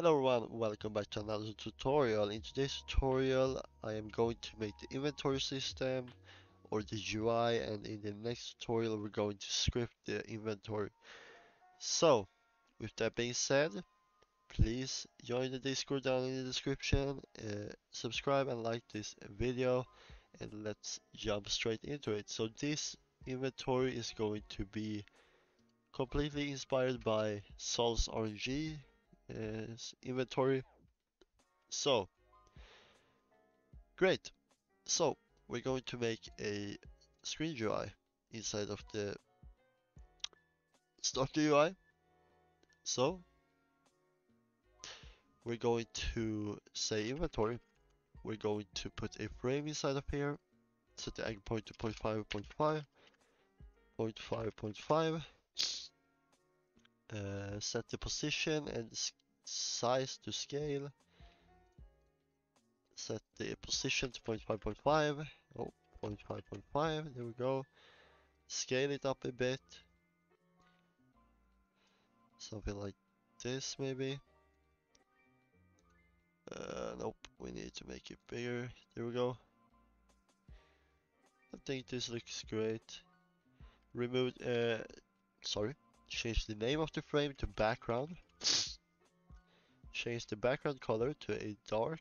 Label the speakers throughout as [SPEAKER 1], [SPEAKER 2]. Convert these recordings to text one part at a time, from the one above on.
[SPEAKER 1] Hello everyone, welcome back to another tutorial. In today's tutorial I am going to make the inventory system or the UI and in the next tutorial we're going to script the inventory. So, with that being said, please join the Discord down in the description, uh, subscribe and like this video and let's jump straight into it. So this inventory is going to be completely inspired by Sol's RNG uh, inventory. So, great. So, we're going to make a screen UI inside of the starter UI. So, we're going to say inventory. We're going to put a frame inside of here. Set the anchor point to 0.5, 0.5, 0.5, 0.5. Uh, set the position and size to scale. Set the position to 0.5.5. Oh, 0.5.5. There we go. Scale it up a bit. Something like this, maybe. Uh, nope, we need to make it bigger. There we go. I think this looks great. Remove, uh, sorry, change the name of the frame to background. Change the background color to a dark.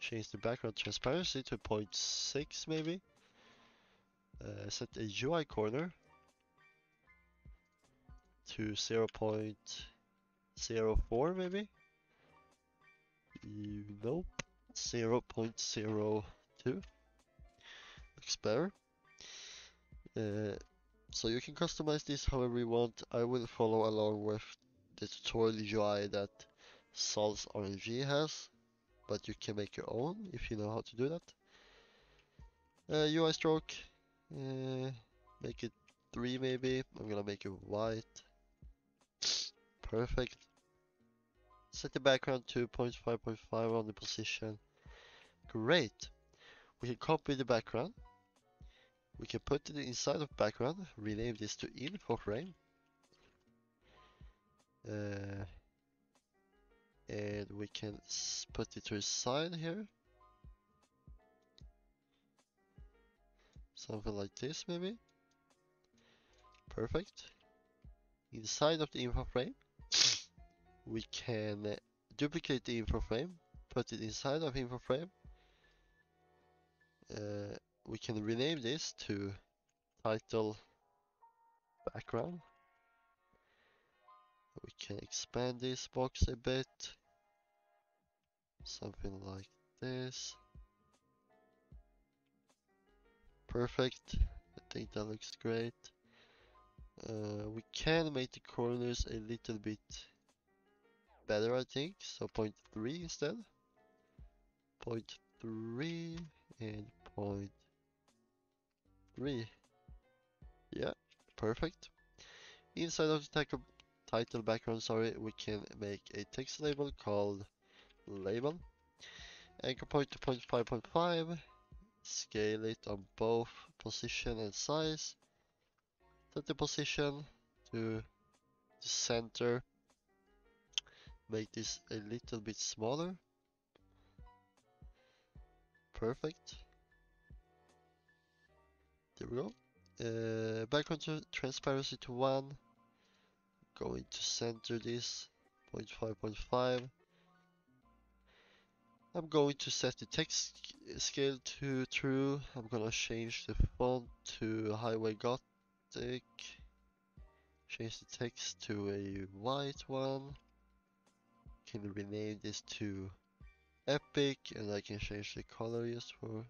[SPEAKER 1] Change the background transparency to 0.6 maybe. Uh, set a UI corner to 0 0.04 maybe. Nope. 0 0.02. Looks better. Uh, so you can customize this however you want. I will follow along with the tutorial UI that Sol's RNG has, but you can make your own if you know how to do that. Uh, UI stroke, uh, make it 3 maybe, I'm gonna make it white. Perfect. Set the background to 0.5.5 on the position. Great. We can copy the background. We can put it inside of background, rename this to info frame. Uh, and we can put it to the side here. Something like this maybe. Perfect. Inside of the info frame, we can duplicate the info frame, put it inside of info frame. Uh, we can rename this to title background we can expand this box a bit. Something like this. Perfect. I think that looks great. Uh, we can make the corners a little bit better, I think. So 0.3 instead. 0.3 and 0.3. Yeah, perfect. Inside of the title background, sorry, we can make a text label called label. Anchor point to 0.5.5. Scale it on both position and size. Set the position to the center. Make this a little bit smaller. Perfect. There we go. Uh, background transparency to 1 going to center this. 0.5.5 I'm going to set the text scale to true. I'm gonna change the font to highway gothic. Change the text to a white one. Can rename this to epic and I can change the color just for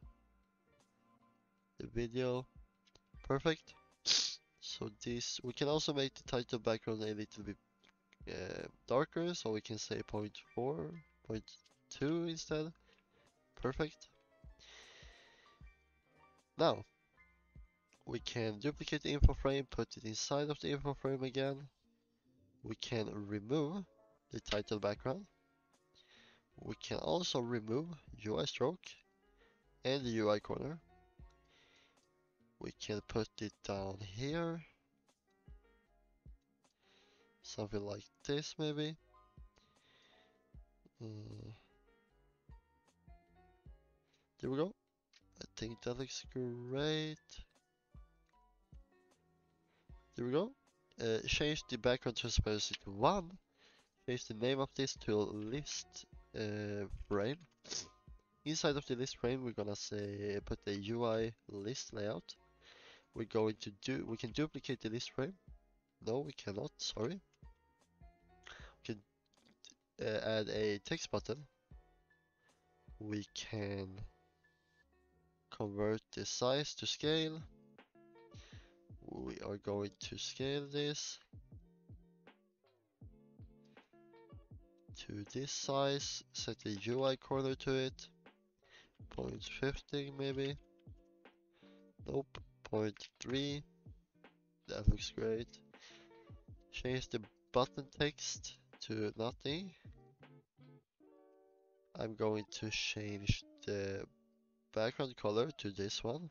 [SPEAKER 1] the video perfect so this, we can also make the title background a little bit uh, darker, so we can say 0 0.4, 0 0.2 instead. Perfect. Now, we can duplicate the info frame, put it inside of the info frame again. We can remove the title background. We can also remove UI stroke and the UI corner we can put it down here something like this maybe Uh, there we go. I think that looks great. There we go. Uh, change the background transparency to 1. Change the name of this to list uh, frame. Inside of the list frame, we're gonna say put the UI list layout. We're going to do, we can duplicate the list frame. No, we cannot, sorry. We can uh, add a text button. We can convert the size to scale. We are going to scale this to this size, set the UI corner to it, 0.50 maybe, nope, 0.3, that looks great. Change the button text to nothing. I'm going to change the background color to this one.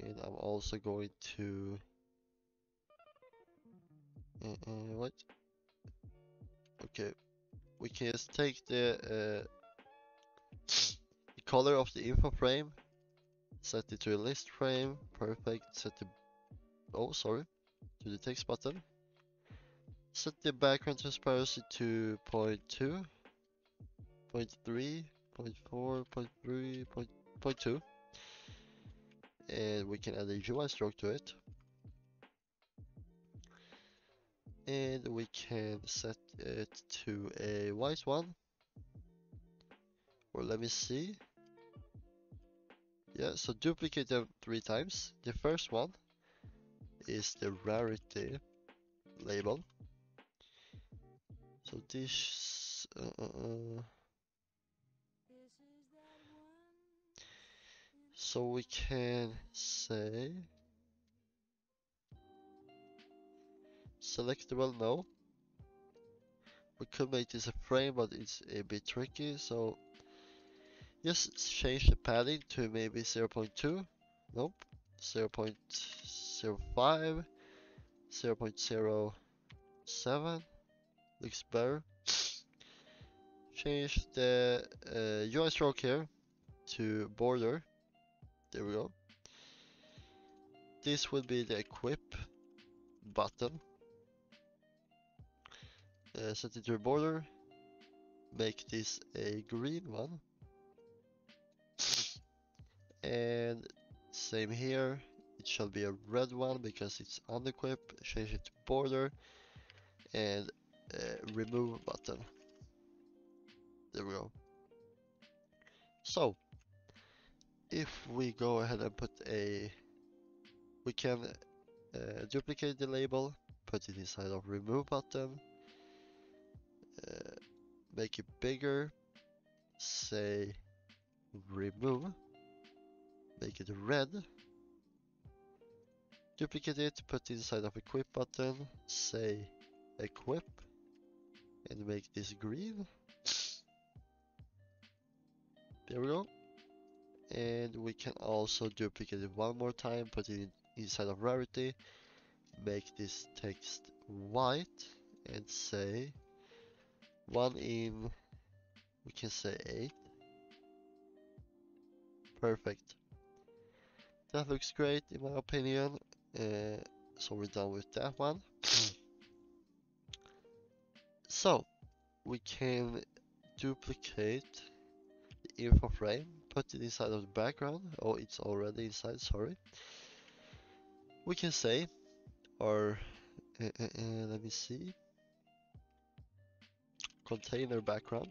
[SPEAKER 1] And I'm also going to... Uh, uh, what? Okay, we can just take the, uh, the color of the info frame, set it to a list frame, perfect, set the, oh sorry, to the text button. Set the background transparency to 0 0.2, 0 0.3, 0 0.4, 0 0.3, 0 0.2 and we can add a UI stroke to it. And we can set it to a white one. Or let me see. Yeah, so duplicate them three times. The first one is the rarity label. So this uh, uh, uh So we can say selectable no. We could make this a frame but it's a bit tricky so just change the padding to maybe 0 0.2 nope 0 0.05 0 0.07 looks better change the uh, UI stroke here to border there we go. This will be the equip button. Uh, set it to a border. Make this a green one. And same here. It shall be a red one because it's unequip. Change it to border. And uh, remove button. There we go. So, if we go ahead and put a, we can uh, duplicate the label, put it inside of remove button, uh, make it bigger, say remove, make it red, duplicate it, put inside of equip button, say equip, and make this green. There we go. And we can also duplicate it one more time put it in, inside of rarity make this text white and say one in we can say 8 perfect that looks great in my opinion uh, so we're done with that one so we can duplicate the info frame put it inside of the background. Oh, it's already inside, sorry. We can say, or uh, uh, uh, let me see, container background.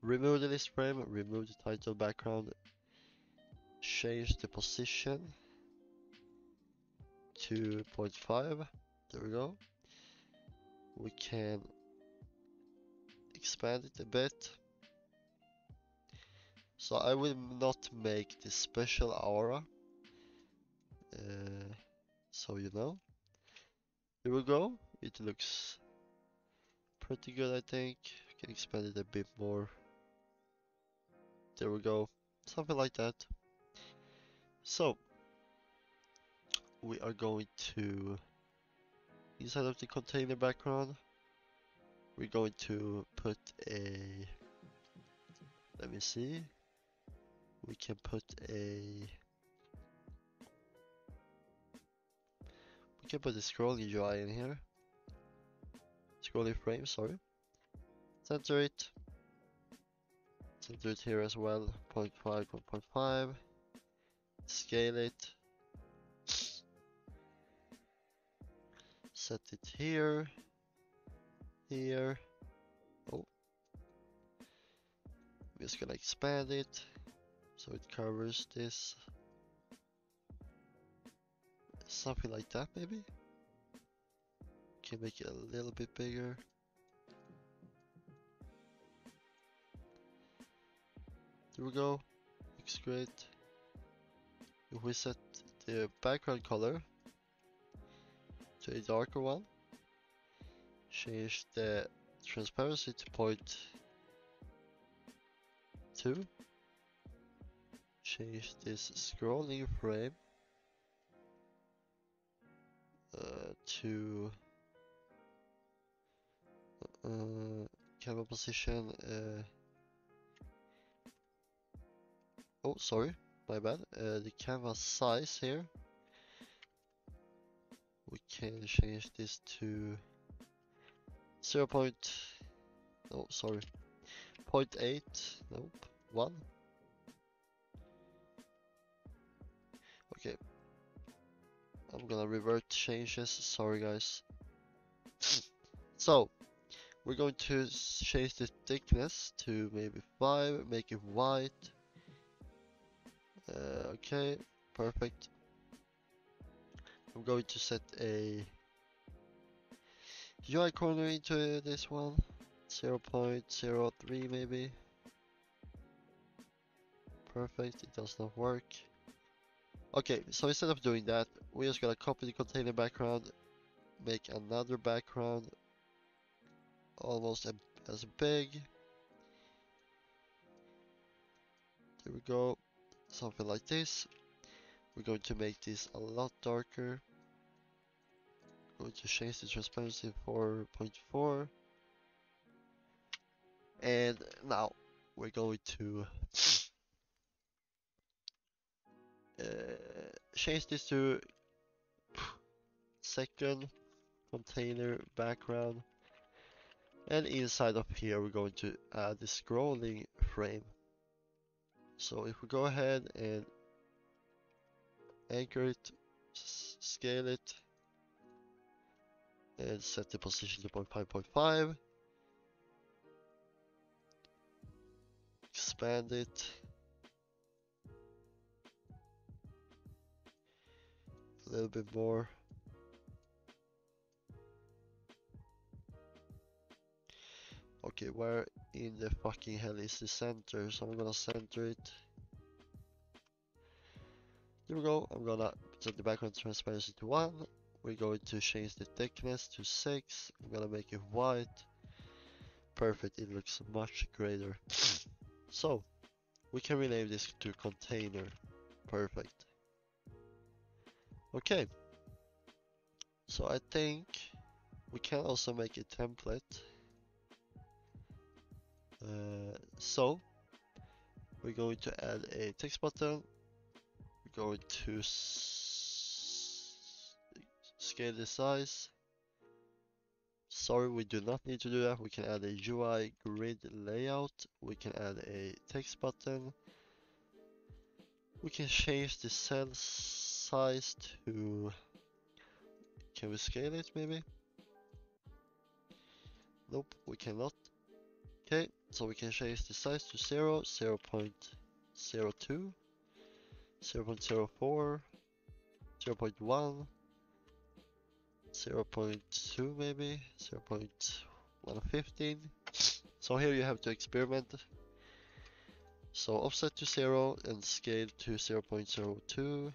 [SPEAKER 1] Remove the list frame, remove the title background, change the position to 0.5. There we go. We can expand it a bit so I will not make this special aura. Uh, so you know. Here we go. It looks pretty good I think. Can expand it a bit more. There we go. Something like that. So we are going to inside of the container background we're going to put a, let me see, we can put a, we can put a scrolling UI in here, scrolling frame, sorry, center it, center it here as well, 0.5, 1.5, scale it, set it here, here. Oh, I'm just gonna expand it so it covers this. Something like that, maybe. Can make it a little bit bigger. There we go. Looks great. If we set the background color to a darker one. Change the transparency to point two. Change this scrolling frame uh, to uh, camera position. Uh, oh, sorry, my bad. Uh, the canvas size here we can change this to 0. Point, oh sorry 0.8 nope 1 okay I'm gonna revert changes sorry guys so we're going to change the thickness to maybe 5 make it white uh, okay perfect. I'm going to set a UI corner into this one. 0 0.03 maybe. Perfect it does not work. Okay so instead of doing that we're just gonna copy the container background make another background almost as big. There we go something like this. We're going to make this a lot darker. Going to change the transparency 4.4 and now we're going to uh, change this to second container background. And inside of here we're going to add the scrolling frame so if we go ahead and anchor it scale it and set the position to 0.5.5 expand it. A little bit more okay where in the fucking hell is the center so I'm gonna center it there we go I'm gonna set the background transparency to 1 we're going to change the thickness to 6. I'm gonna make it white. Perfect, it looks much greater. so, we can rename this to container. Perfect. Okay. So I think we can also make a template. Uh, so, we're going to add a text button. We're going to scale the size. Sorry, we do not need to do that. We can add a UI grid layout. We can add a text button. We can change the cell size to... Can we scale it maybe? Nope, we cannot. Okay, so we can change the size to 0, 0 0.02, 0 0.04, 0 0.1, 0 0.2 maybe 0 0.115 so here you have to experiment. So offset to 0 and scale to 0 0.02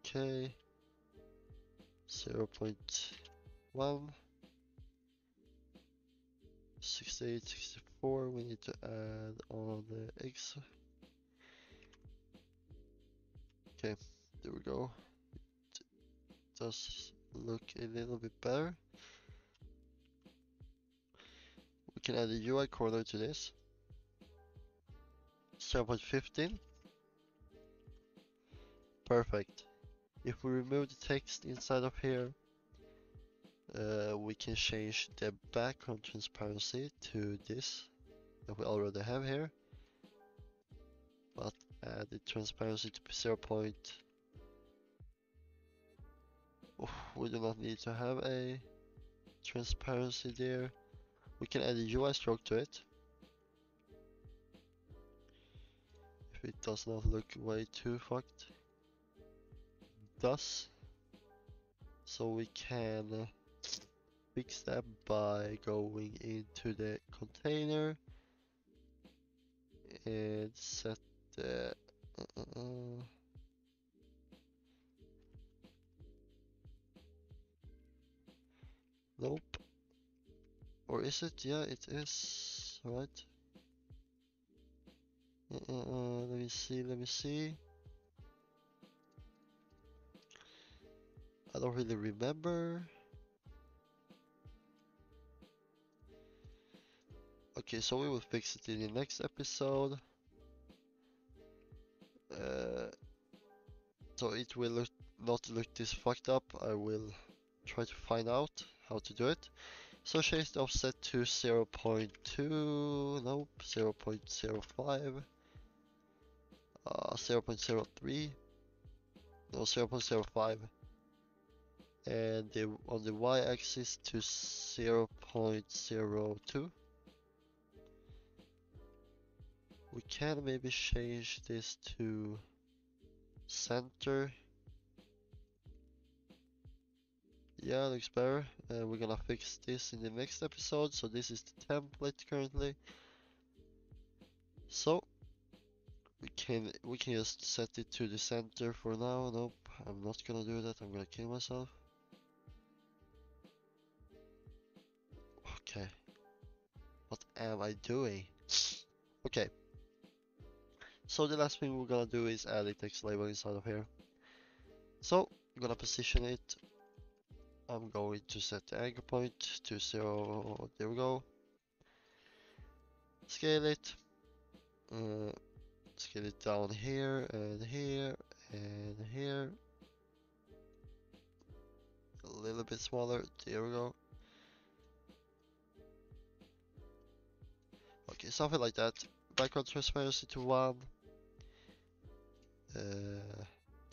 [SPEAKER 1] okay 0 0.1 68 64 we need to add all the x okay there we go does look a little bit better. We can add a UI corner to this. 7.15. Perfect. If we remove the text inside of here, uh, we can change the background transparency to this that we already have here. But add the transparency to 0. Point. We do not need to have a transparency there. We can add a UI stroke to it. If it does not look way too fucked. Does. So we can fix that by going into the container and set the uh, uh, uh, nope. Or is it? Yeah it is right? Uh, let me see let me see. I don't really remember Okay, so we will fix it in the next episode. Uh, so it will look, not look this fucked up. I will try to find out how to do it. So change the offset to 0 0.2, nope, 0 0.05, uh, 0 0.03, no, 0 0.05, and the, on the y-axis to 0 0.02. We can maybe change this to center. Yeah, looks better. Uh, we're gonna fix this in the next episode. So this is the template currently. So we can we can just set it to the center for now. Nope, I'm not gonna do that. I'm gonna kill myself. Okay. What am I doing? Okay. So the last thing we're gonna do is add a text label inside of here. So I'm gonna position it. I'm going to set the anchor point to zero. There we go. Scale it. Uh, scale it down here and here and here. A little bit smaller. There we go. Okay, something like that. Background transparency to 1 uh,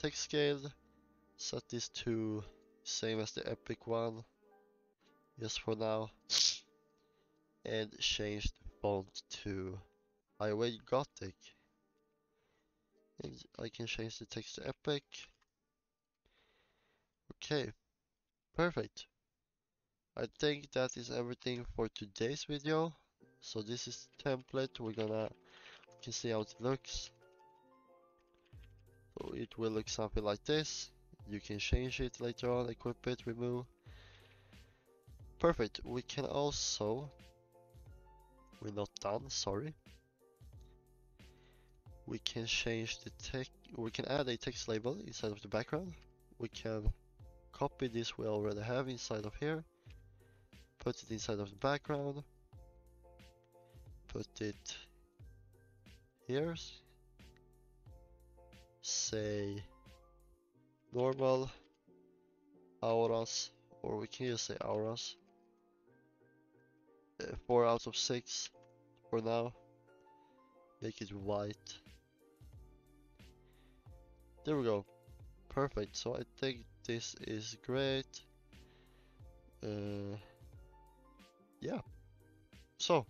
[SPEAKER 1] text scale, set this to same as the epic one, just for now, and change the font to Highway Gothic. And I can change the text to epic. Okay, perfect. I think that is everything for today's video. So this is template, we're gonna, we can see how it looks. So it will look something like this. You can change it later on, equip it, remove. Perfect. We can also, we're not done, sorry. We can change the text, we can add a text label inside of the background. We can copy this we already have inside of here. Put it inside of the background. Put it here say normal auras or we can just say auras. Uh, 4 out of 6 for now. Make it white. There we go. Perfect. So I think this is great. Uh, yeah. So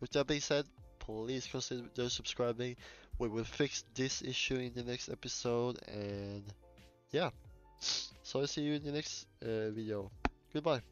[SPEAKER 1] with that being said please consider subscribing we will fix this issue in the next episode and yeah. So i see you in the next uh, video. Goodbye